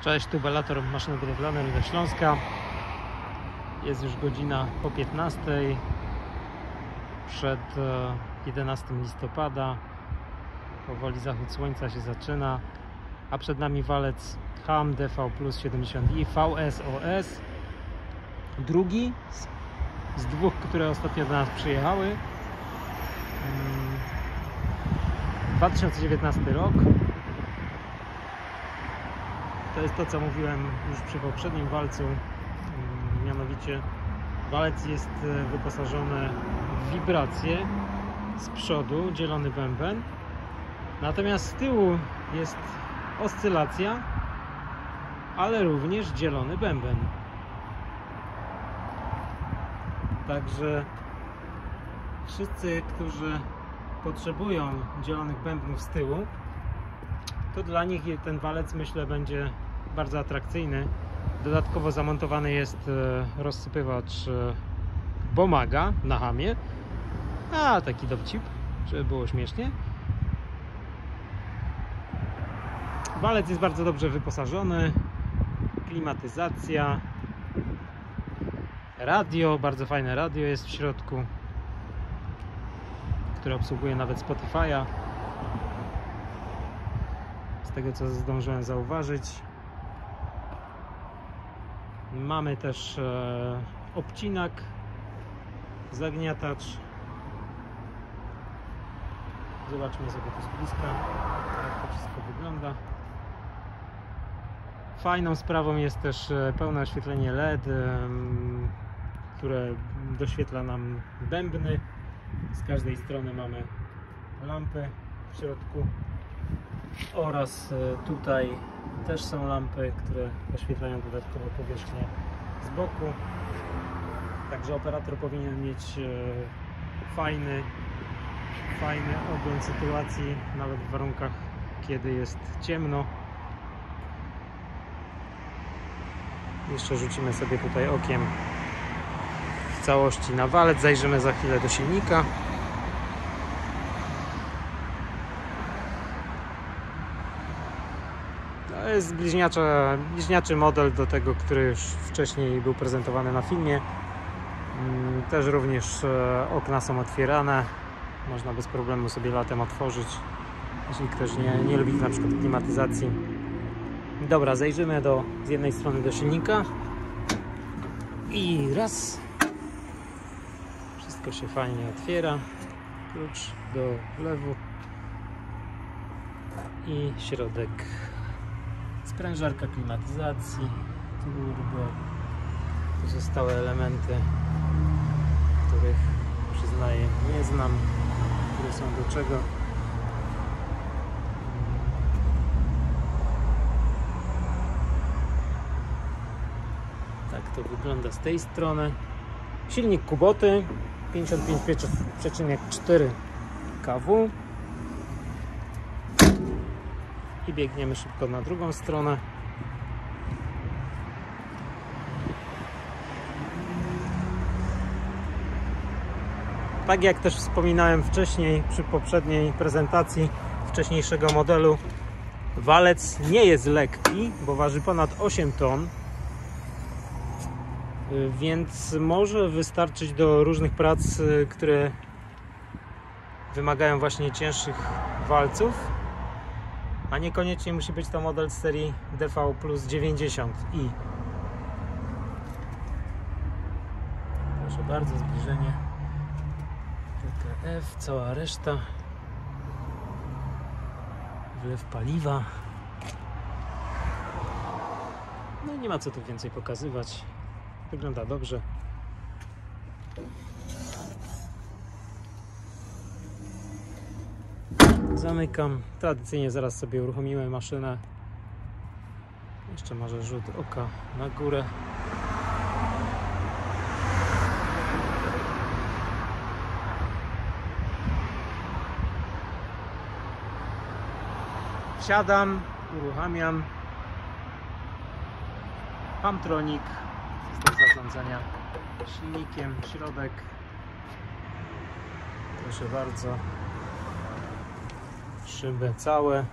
Cześć, tu Bellator Maszyny Budowlane ze Śląska. Jest już godzina po 15. Przed e, 11 listopada. Powoli zachód słońca się zaczyna. A przed nami walec HAM DV Plus 70i VSOS. Drugi z, z dwóch, które ostatnio do nas przyjechały. Mm, 2019 rok. To jest to, co mówiłem już przy poprzednim walcu. Mm, Mianowicie walec jest e, wyposażony w wibrację z przodu, dzielony bęben. Natomiast z tyłu jest oscylacja, ale również dzielony bęben. Także wszyscy, którzy potrzebują dzielonych bębnów z tyłu, to dla nich ten walec myślę będzie bardzo atrakcyjny. Dodatkowo zamontowany jest e, rozsypywacz e, Bomaga na hamie. A taki dowcip, żeby było śmiesznie. Walec jest bardzo dobrze wyposażony. Klimatyzacja. Radio, bardzo fajne radio jest w środku, które obsługuje nawet Spotify'a z tego co zdążyłem zauważyć. Mamy też e, obcinak, zagniatacz. Zobaczmy sobie to z bliska, jak to wszystko wygląda. Fajną sprawą jest też e, pełne oświetlenie LED, które doświetla nam bębny. Z każdej strony mamy lampy w środku oraz e, tutaj też są lampy, które oświetlają dodatkowo powierzchnię z boku. Także operator powinien mieć e, fajny, fajny ogląd sytuacji, nawet w warunkach, kiedy jest ciemno. Jeszcze rzucimy sobie tutaj okiem w całości na walec. Zajrzymy za chwilę do silnika. To jest bliźniaczy model do tego, który już wcześniej był prezentowany na filmie. Mm, Też również e, okna są otwierane. Można bez problemu sobie latem otworzyć, jeśli ktoś nie, nie lubi na przykład klimatyzacji. Dobra, zajrzymy do, z jednej strony do silnika. I raz. Wszystko się fajnie otwiera. Klucz do wlewu. I środek sprężarka klimatyzacji, turbo, pozostałe elementy, których przyznaję nie znam, które są do czego. Tak to wygląda z tej strony. Silnik Kuboty 55,4 kW. I biegniemy szybko na drugą stronę. Tak jak też wspominałem wcześniej przy poprzedniej prezentacji wcześniejszego modelu, walec nie jest lekki, bo waży ponad 8 ton, więc może wystarczyć do różnych prac, które wymagają właśnie cięższych walców a niekoniecznie musi być to model z serii DV plus 90i. Proszę bardzo, zbliżenie. TKF, cała reszta. Wlew paliwa. No i nie ma co tu więcej pokazywać. Wygląda dobrze. Zamykam. Tradycyjnie zaraz sobie uruchomimy maszynę. Jeszcze może rzut oka na górę. Wsiadam, uruchamiam. Hamtronik, system zarządzania silnikiem, środek. Proszę bardzo szyby całe.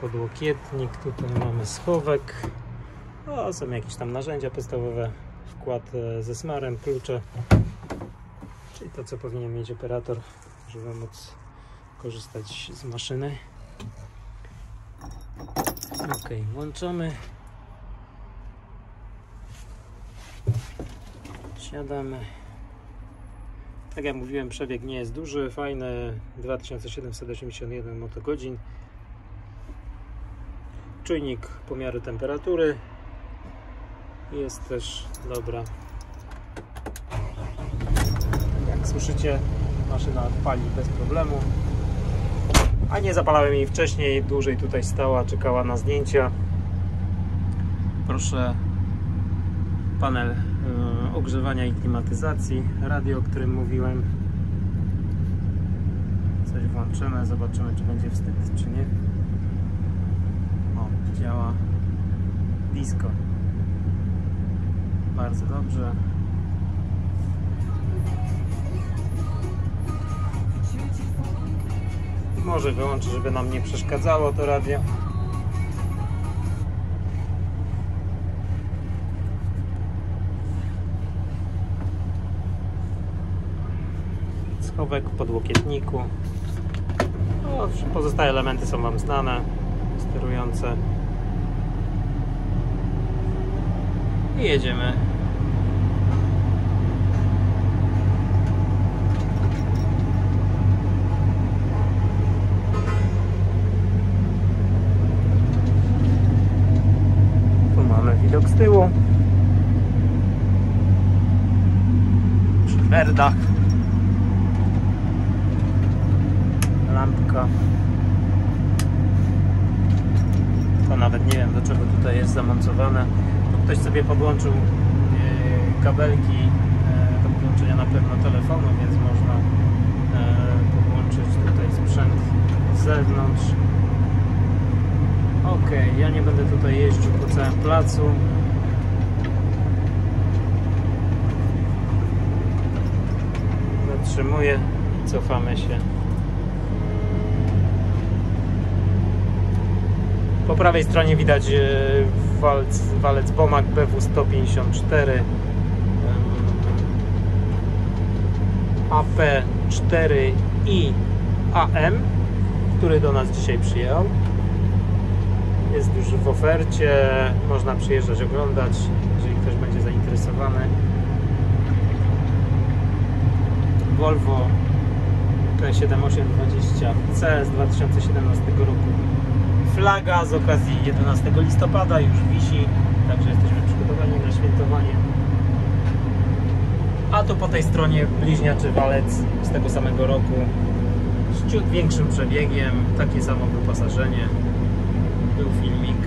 podłokietnik, tutaj mamy schowek. O, są jakieś tam narzędzia podstawowe, wkład e, ze smarem, klucze. Czyli to, co powinien mieć operator, żeby móc korzystać z maszyny. Ok, włączamy. Siadamy. Tak jak mówiłem, przebieg nie jest duży, fajny 2781 motogodzin. Czujnik pomiaru temperatury jest też dobra. Jak słyszycie, maszyna pali bez problemu. A nie zapalałem jej wcześniej, dłużej tutaj stała, czekała na zdjęcia. Proszę panel y, ogrzewania i klimatyzacji, radio, o którym mówiłem. Coś włączymy, zobaczymy czy będzie wstyd czy nie. O, działa disco. Bardzo dobrze. Może wyłączę, żeby nam nie przeszkadzało to radio. Schowek podłokietniku. No, pozostałe elementy są Wam znane, sterujące. I jedziemy. Tu mamy widok z tyłu. Przy. Lampka. To nawet nie wiem do czego tutaj jest zamontowane. Tu ktoś sobie podłączył e, kabelki e, do podłączenia na pewno telefonu, więc można e, podłączyć tutaj sprzęt z zewnątrz. Ok, ja nie będę tutaj jeździł po całym placu. Zatrzymuję, cofamy się. Po prawej stronie widać e, walc, walec Bomag BW154 AP4i AM, który do nas dzisiaj przyjechał. Jest już w ofercie, można przyjeżdżać, oglądać, jeżeli ktoś będzie zainteresowany. Volvo T7820C z 2017 roku flaga z okazji 11 listopada już wisi, także jesteśmy przygotowani na świętowanie. A tu po tej stronie bliźniaczy walec z tego samego roku z ciut większym przebiegiem, takie samo wyposażenie. Był filmik,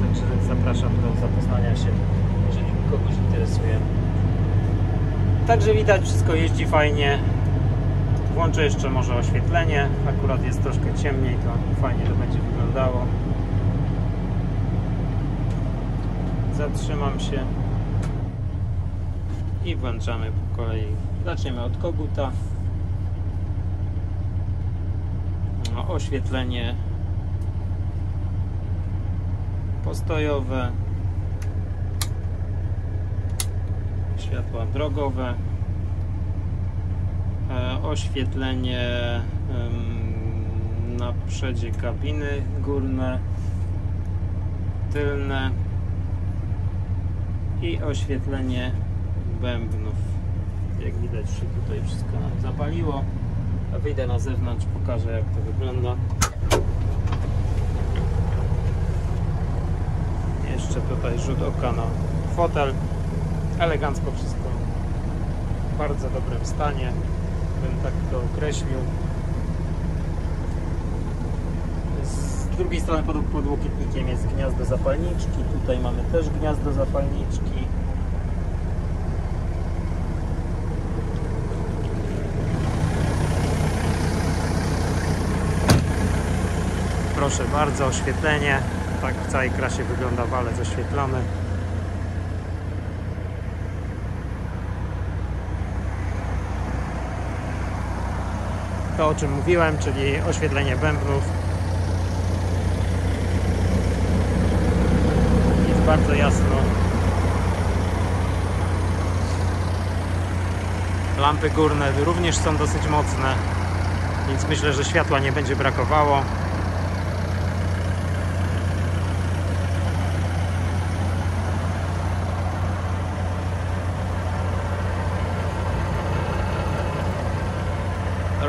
także zapraszam do zapoznania się, jeżeli kogoś interesuje. Także widać, wszystko jeździ fajnie. Włączę jeszcze może oświetlenie. Akurat jest troszkę ciemniej, to fajnie to będzie wyglądało. Zatrzymam się i włączamy po kolei. Zaczniemy od koguta. No, oświetlenie postojowe. Światła drogowe. E, oświetlenie na przedzie kabiny górne, tylne i oświetlenie bębnów. Jak widać się tutaj wszystko nam zapaliło. A wyjdę na zewnątrz, pokażę jak to wygląda. Jeszcze tutaj rzut oka na fotel. Elegancko wszystko. W bardzo dobrym stanie bym tak to określił. Z drugiej strony pod podłokietnikiem jest gniazdo zapalniczki. Tutaj mamy też gniazdo zapalniczki. Proszę bardzo, oświetlenie. Tak w całej krasie wygląda walec oświetlony. to o czym mówiłem, czyli oświetlenie bębnów jest bardzo jasno. Lampy górne również są dosyć mocne więc myślę, że światła nie będzie brakowało.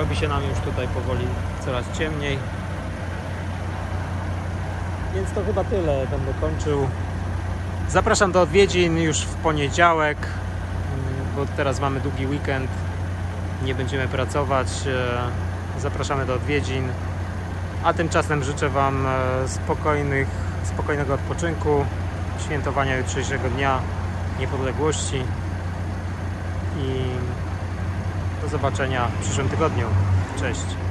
Robi się nam już tutaj powoli coraz ciemniej. Więc to chyba tyle. Będę kończył. Zapraszam do odwiedzin już w poniedziałek, mm, bo teraz mamy długi weekend. Nie będziemy pracować. E, Zapraszamy do odwiedzin. A tymczasem życzę Wam e, spokojnych, spokojnego odpoczynku, świętowania jutrzejszego dnia niepodległości i do zobaczenia w przyszłym tygodniu. Cześć.